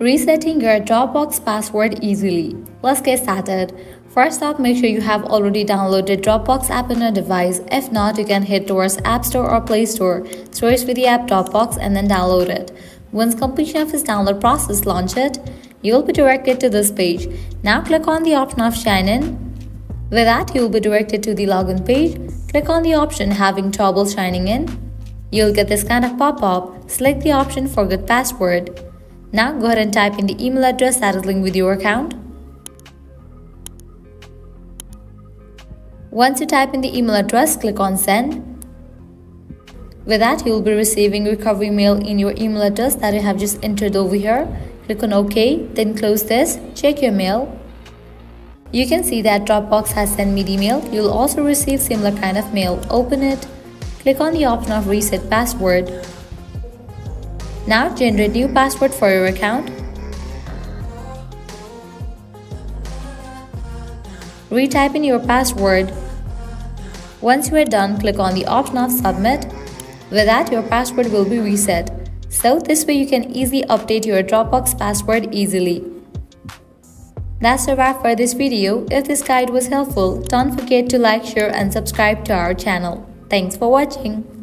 Resetting your Dropbox password easily. Let's get started. First up, make sure you have already downloaded Dropbox app on your device. If not, you can head towards App Store or Play Store, search for the app Dropbox and then download it. Once completion of this download process, launch it. You will be directed to this page. Now click on the option of Sign In. With that, you will be directed to the login page. Click on the option Having Trouble Signing In. You'll get this kind of pop-up. Select the option for Forget Password. Now go ahead and type in the email address that is linked with your account. Once you type in the email address, click on send. With that, you will be receiving recovery mail in your email address that you have just entered over here. Click on OK, then close this, check your mail. You can see that Dropbox has sent me the email. You'll also receive similar kind of mail. Open it, click on the option of reset password. Now generate new password for your account. Retype in your password. Once you are done, click on the option of submit. With that, your password will be reset. So this way you can easily update your Dropbox password easily. That's a wrap for this video. If this guide was helpful, don't forget to like, share and subscribe to our channel. Thanks for watching.